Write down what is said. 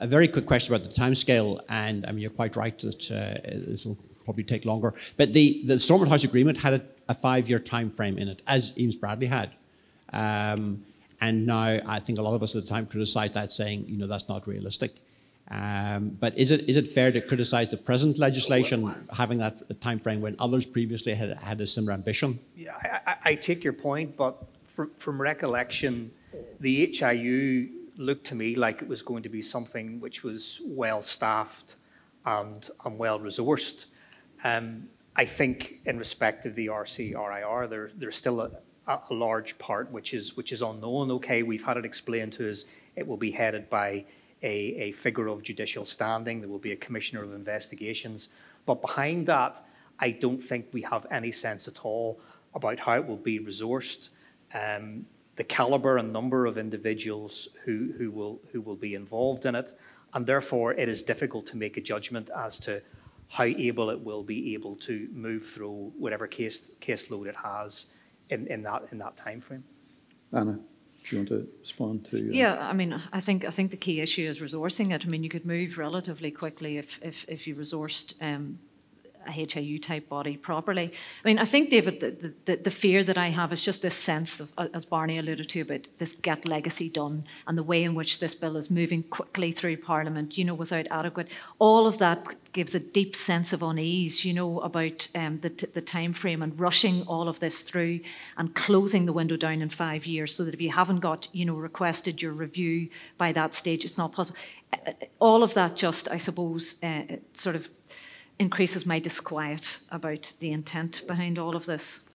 a very quick question about the timescale, and I mean you're quite right that uh, will probably take longer. But the the Stormont House agreement had a, a five-year time frame in it, as Eames Bradley had. Um, and now I think a lot of us at the time criticised that, saying, you know, that's not realistic. Um, but is it is it fair to criticise the present legislation having that time frame when others previously had had a similar ambition? Yeah, I, I, I take your point, but from, from recollection, the HIU looked to me like it was going to be something which was well staffed and, and well resourced. Um, I think in respect of the RCRIR, there, there's still a, a, large part which is which is unknown. Okay, we've had it explained to us it will be headed by a, a figure of judicial standing. There will be a commissioner of investigations. But behind that, I don't think we have any sense at all about how it will be resourced, um, the caliber and number of individuals who, who, will, who will be involved in it. And therefore, it is difficult to make a judgment as to how able it will be able to move through whatever case caseload it has in, in that in that time frame. Anna, do you want to respond to? Uh... Yeah, I mean, I think I think the key issue is resourcing it. I mean, you could move relatively quickly if if, if you resourced um, a HIU type body properly. I mean, I think, David, the, the, the, fear that I have is just this sense of, as Barney alluded to, about this get legacy done and the way in which this bill is moving quickly through Parliament, you know, without adequate. All of that gives a deep sense of unease, you know, about um, the, the time frame and rushing all of this through and closing the window down in five years so that if you haven't got, you know, requested your review by that stage, it's not possible. All of that just, I suppose, uh, sort of increases my disquiet about the intent behind all of this.